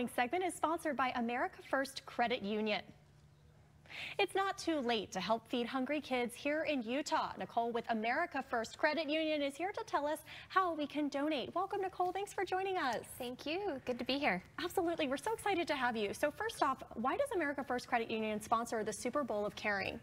following segment is sponsored by America First Credit Union. It's not too late to help feed hungry kids here in Utah. Nicole with America First Credit Union is here to tell us how we can donate. Welcome, Nicole. Thanks for joining us. Thank you. Good to be here. Absolutely. We're so excited to have you. So first off, why does America First Credit Union sponsor the Souper Bowl of Caring?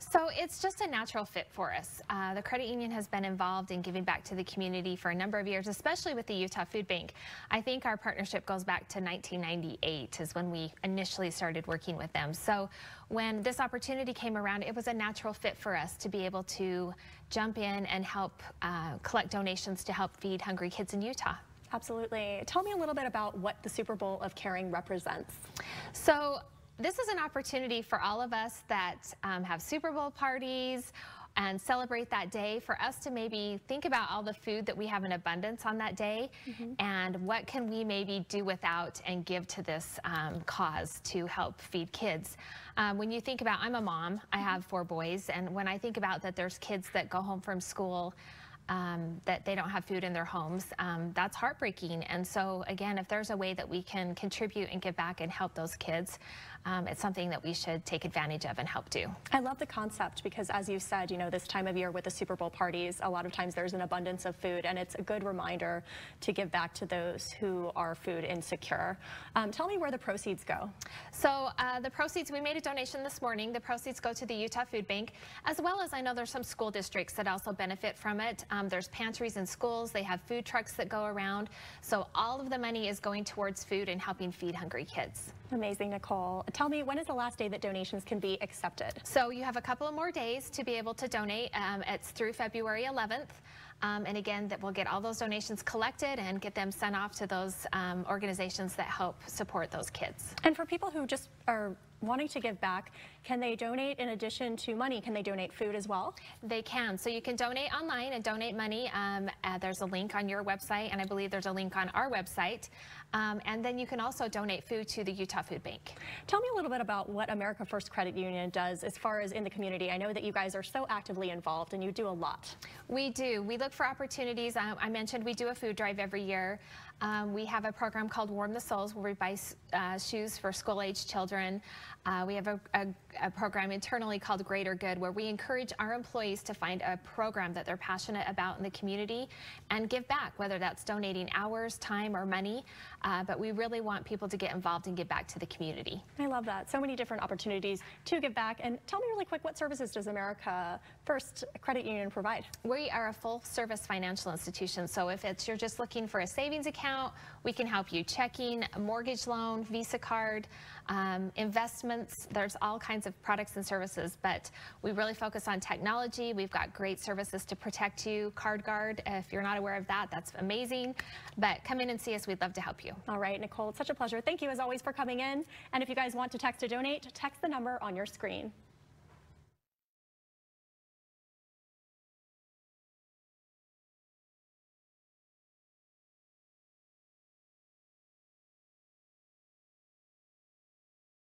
So it's just a natural fit for us. Uh, the credit union has been involved in giving back to the community for a number of years, especially with the Utah Food Bank. I think our partnership goes back to 1998 is when we initially started working with them. So when this opportunity came around, it was a natural fit for us to be able to jump in and help uh, collect donations to help feed hungry kids in Utah. Absolutely. Tell me a little bit about what the Souper Bowl of Caring represents. So this is an opportunity for all of us that um, have Super Bowl parties and celebrate that day for us to maybe think about all the food that we have in abundance on that day mm -hmm. and what can we maybe do without and give to this um, cause to help feed kids. Um, when you think about, I'm a mom, I mm-hmm. have four boys, and when I think about that there's kids that go home from school um, that they don't have food in their homes, um, that's heartbreaking. And so again, if there's a way that we can contribute and give back and help those kids, um, it's something that we should take advantage of and help do. I love the concept because as you said, you know, this time of year with the Super Bowl parties, a lot of times there's an abundance of food and it's a good reminder to give back to those who are food insecure. Um, tell me where the proceeds go. So uh, the proceeds, we made a donation this morning. The proceeds go to the Utah Food Bank, as well as I know there's some school districts that also benefit from it. Um, there's pantries in schools. They have food trucks that go around. So all of the money is going towards food and helping feed hungry kids. Amazing, Nicole. Tell me, when is the last day that donations can be accepted? So you have a couple of more days to be able to donate. Um, it's through February 11th. Um, and again, that we'll get all those donations collected and get them sent off to those um, organizations that help support those kids. And for people who just are wanting to give back, can they donate in addition to money? Can they donate food as well? They can. So you can donate online and donate money. Um, uh, there's a link on your website, and I believe there's a link on our website. Um, and then you can also donate food to the Utah Food Bank. Tell me a little bit about what America First Credit Union does as far as in the community. I know that you guys are so actively involved and you do a lot. We do. We look for opportunities. I, I mentioned we do a food drive every year. Um, we have a program called Warm the Soles where we buy uh, shoes for school-age children. Uh, we have a, a, a, program internally called Greater Good where we encourage our employees to find a program that they're passionate about in the community and give back, whether that's donating hours, time, or money. Uh, but we really want people to get involved and give back to the community. I love that. So many different opportunities to give back. And tell me really quick, what services does America First Credit Union provide? We are a full service financial institution. So if it's you're just looking for a savings account, we can help you checking, mortgage loan, Visa card, um, investments. There's all kinds of products and services, but we really focus on technology. We've got great services to protect you. CardGuard, if you're not aware of that, that's amazing. But come in and see us. We'd love to help you. All right, Nicole, it's such a pleasure. Thank you as always for coming in. And if you guys want to text to donate, text the number on your screen.